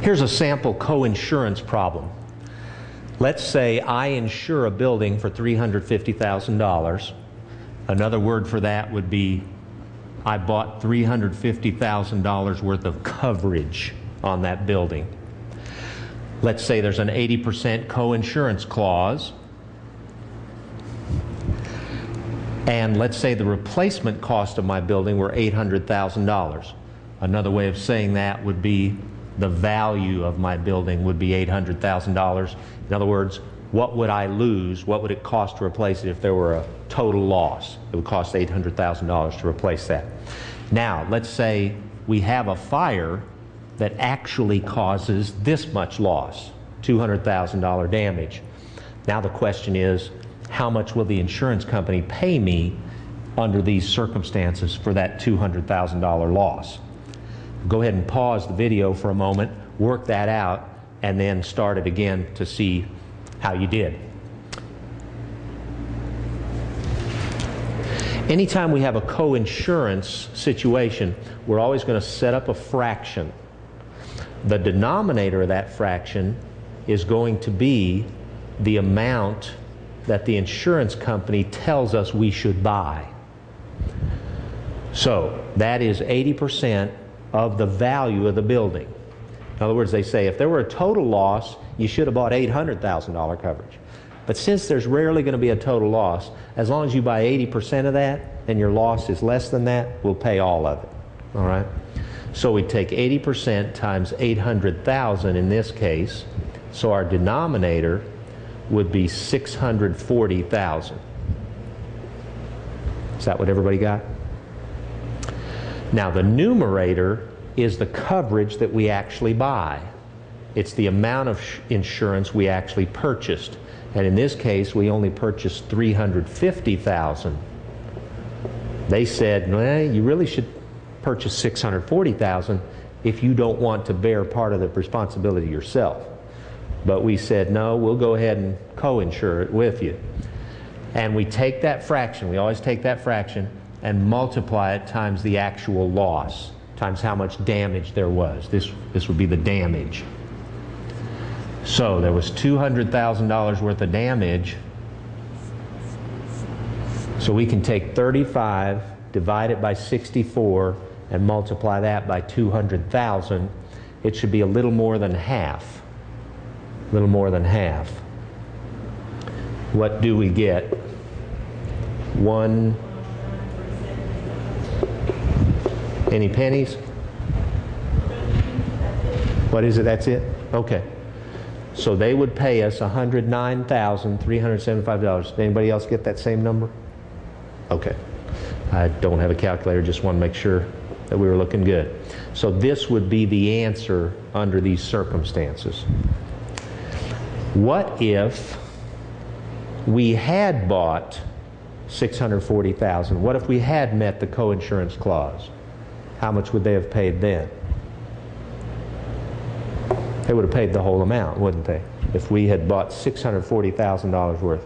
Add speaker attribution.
Speaker 1: Here's a sample co-insurance problem. Let's say I insure a building for $350,000. Another word for that would be I bought $350,000 worth of coverage on that building. Let's say there's an 80% co-insurance clause. And let's say the replacement cost of my building were $800,000. Another way of saying that would be the value of my building would be $800,000. In other words, what would I lose? What would it cost to replace it if there were a total loss? It would cost $800,000 to replace that. Now, let's say we have a fire that actually causes this much loss, $200,000 damage. Now the question is, how much will the insurance company pay me under these circumstances for that $200,000 loss? Go ahead and pause the video for a moment, work that out, and then start it again to see how you did. Anytime we have a co-insurance situation, we're always going to set up a fraction. The denominator of that fraction is going to be the amount that the insurance company tells us we should buy. So that is 80% of the value of the building. In other words, they say if there were a total loss, you should have bought $800,000 coverage. But since there's rarely going to be a total loss, as long as you buy 80% of that and your loss is less than that, we'll pay all of it. All right? So we take 80% times 800,000 in this case. So our denominator would be 640,000. Is that what everybody got? Now the numerator is the coverage that we actually buy. It's the amount of insurance we actually purchased. And in this case, we only purchased 350,000. They said, well, you really should purchase 640,000 if you don't want to bear part of the responsibility yourself. But we said, no, we'll go ahead and co-insure it with you. And we take that fraction, we always take that fraction, and multiply it times the actual loss, times how much damage there was. This, this would be the damage. So there was $200,000 worth of damage. So we can take 35, divide it by 64, and multiply that by 200,000. It should be a little more than half. A little more than half. What do we get? One Any pennies? What is it? That's it? Okay. So they would pay us $109,375. Anybody else get that same number? Okay. I don't have a calculator, just want to make sure that we were looking good. So this would be the answer under these circumstances. What if we had bought 640,000? What if we had met the co-insurance clause? How much would they have paid then? They would have paid the whole amount, wouldn't they? If we had bought $640,000 worth.